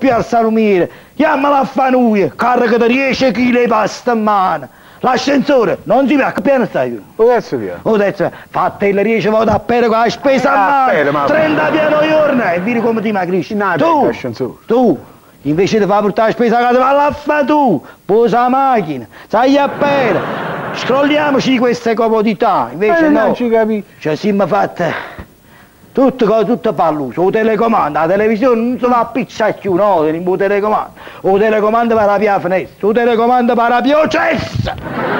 più al salumiere, chiamala a fanuia, carica di 10 kg di pasta in mano. L'ascensore non si vede, che piano stai? O cazzo via? O detto, fatte il 10 volte a pere con la spesa a Eh, a mano, ma- 30 piano giorno e vedi come ti magrisci. No, Tu, tu, invece di far portare la spesa a casa, valla a fa tu, posa la macchina, stai a pere, scrolliamoci queste comodità, invece Eh, no. non ci capi. Cioè, siamo fatte tutto, tutto palluso, o telecomando, la televisione non si va a pizzare più, no, o telecomando, o telecomando per la via finestra, o telecomando per la piocessa.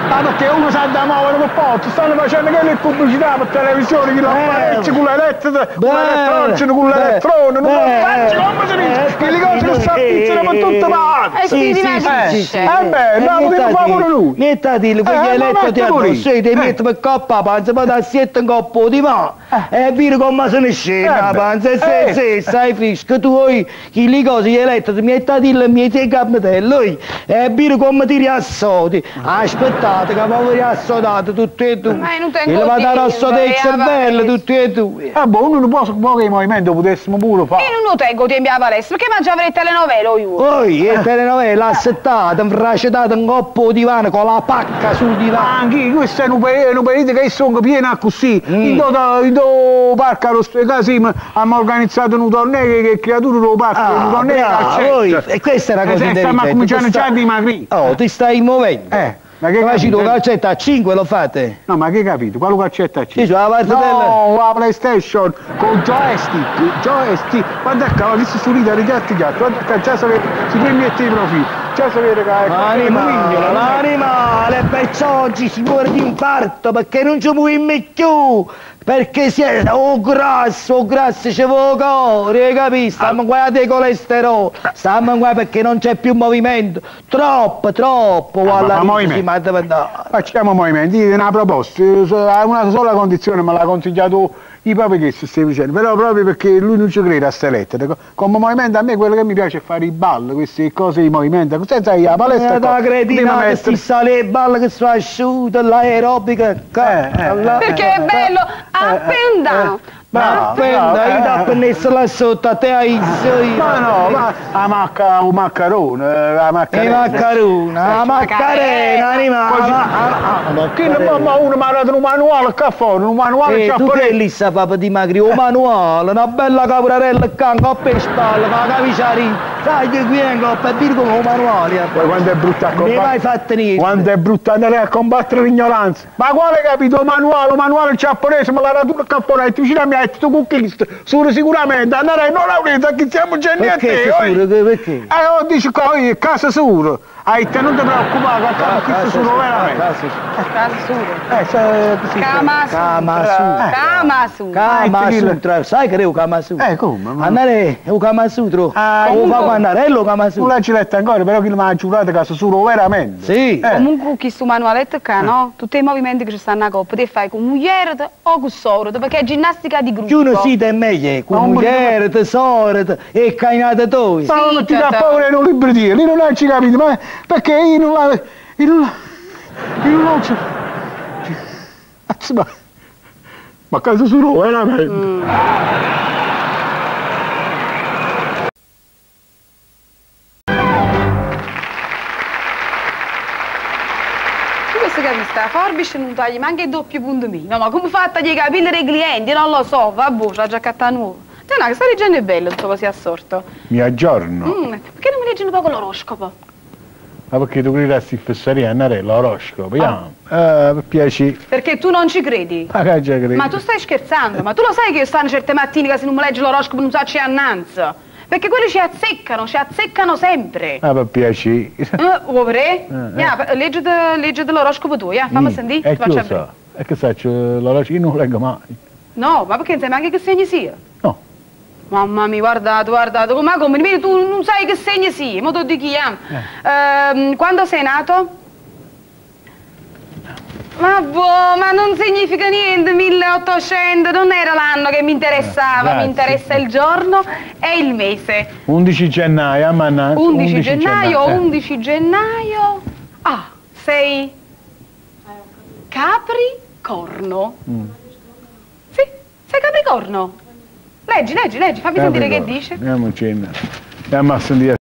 Ma perché uno sa da muovere un po', ti stanno facendo che le pubblicità per televisione, che lo Bene. apparecchi con l'elettrico, con l'elettrogeno, con l'elettrone, non lo Bene. faccio, come si dice? Eh, Che le cose che si appizzano per tutte parte. Eh, si dimagrisce. Eh beh, no, perché fa pure lui. Metti a dire, quegli Eh, ma eletti metti ti io. sì, ti Eh. metti per coppa la panza, poi da siete un coppo di mano, e vedi come se ne scende Eh, la panza, e se, Eh. se, stai fresco, tu hai che le cose, gli eletti, ti metti a dire, mi sei capitello, e vedi come ti riassoti, aspettate che poi vi riassotate tutti e due, Ma io non tengo il matarasso tempo, del eh, cervello, tutti e due. Ah, boh, uno non può che i movimenti potessimo pure fare. Io non lo tengo tempo alla palestra, perché mangiavo le telenovele io? Poi, e telenovela, assettate, infracettate un coppo di divano con la pacca sul divano. Anche io, questo è un periodo che sono pieno così. Mm. In do parco allo Strecasim abbiamo organizzato un torneo che, che creature dello parco, un torneo Ah, bravo, e questa è una Eh, cosa intelligente. cominciando tu già a sta- dimagrire. Oh, ti stai muovendo. Eh, ma che tu capito? calcetto a 5 lo fate? No, ma che capito? Quale calcetta c'è? Sì, sulla parte del... No, la PlayStation con joystick, joystick. Guarda ho visto su rita, ritratti gli altri, guarda che già si può mettere i già sapete che è L'animale, l'animale, perciò oggi si muore di infarto perché non ci muoviamo più. Perché si è oh grasso, oh grasso ci vuole cuore, hai capito? Stiamo qua di colesterolo, stiamo qua perché non c'è più movimento. Troppo, troppo, guarda, ma movimento. si mette per andare. Facciamo movimenti, dite una proposta, una sola condizione me l'ha consigliato i papi che si stai dicendo, però proprio perché lui non ci crede a ste lettere. Co- Come movimento a me quello che mi piace è fare i balli, queste cose di movimento, senza io la palestra. Eh, da co- cretina che si sale le balle che sono asciute, l'aerobica, Eh, eh, là. Perché è bello, up and down. Ma appena bravo, io eh, ti eh. appennesso là sotto, a te hai io. Ma no, ma la macca, un maccarone, eh, la E maccarena. maccaruna, la maccarena, animale. Così- Che ne ma- ma uno mi ha dato un manuale a caffè, un manuale E tu che giapponese. lì sta papà di magri, un manuale, una bella caprarella a canco, a spalle, ma la sai che qui vengo per dire come un manuale. eh. Poi quando è brutta a mi hai mai combattere. fatto niente. Quando è brutta andare a combattere l'ignoranza. Ma quale capito manuale, manuale giapponese, me l'ha dato un capponetto, vicino a me ha detto tu con Cristo, solo sicuramente andare non l'avrete, che siamo già a te. Perché Perché? Eh, oh, dici qua, casa sicuro. Hai detto non ti preoccupare, che Ah, questo sono veramente. Casa Sutra. Eh, se- così. Kama Kama Sutra. Sutra. Kama Sutra. Kama Ah, Sutra, sai che è un Kama Sutra? Eh, come? Ma- Andare è un Kama Sutra. Ah, Come fa quando andare? È lo Kama Non Sutra. l'hai letto ancora, però chi mi ha giurato che sono veramente. Sì. Eh. Comunque questo manualetto qua, no? Tutti i movimenti che ci stanno a coppa, ti fai con mugliere o con sordo, perché è ginnastica di gruppo. Più ne siete è meglio, con Ma un mugliere, tesoro e cainate toi. Ma non ti dà certo. paura in un libreria, lì non hai ci capito, ma perché io non la... Io non la... Io non la... Cazzo, ma... Ma casa sono veramente. Tu questo capisci, la forbice non tagli manca il doppio punto meno, ma come fa a tagliare i capelli dei clienti? Non lo so, vabbè, c'ha già catta nuova. Te no, che sta leggendo è bello, tutto così assorto. Mi aggiorno. Mm, perché non mi leggi un po' con l'oroscopo? Ma perché tu credi a sti fesserie, andare l'oroscopo, vediamo. Eh, per piacere. Perché tu non ci credi. Ma che già credi? Ma tu stai scherzando, ma tu lo sai che io stanno certe mattine che se non mi leggi l'oroscopo non so c'è annanza? Perché quelli ci azzeccano, ci azzeccano sempre. Ah, per piacere. Eh, vuoi vedere? Yeah, leggiti, leggiti l'oroscopo tu, yeah? fammi sentire, E chi faccio lo sa? E che sa, c'è l'oroscopo, io non lo leggo mai. No, ma perché non sai neanche che segni sia? Mamma mia, guardate, guardate, come, come, vedi, tu non sai che segno sia, mo tu di chi eh? Ehm, quando sei nato? Ma boh, ma non significa niente, 1800, non era l'anno che mi interessava, grazie. mi interessa il giorno e il mese. 11 gennaio, ah, manna. 11 gennaio, eh. 11 gennaio. Ah, sei Capricorno. Mm. Sì, sei Capricorno. Leggi, leggi, leggi, fammi sentire che dice. Andiamo a cena. A sentire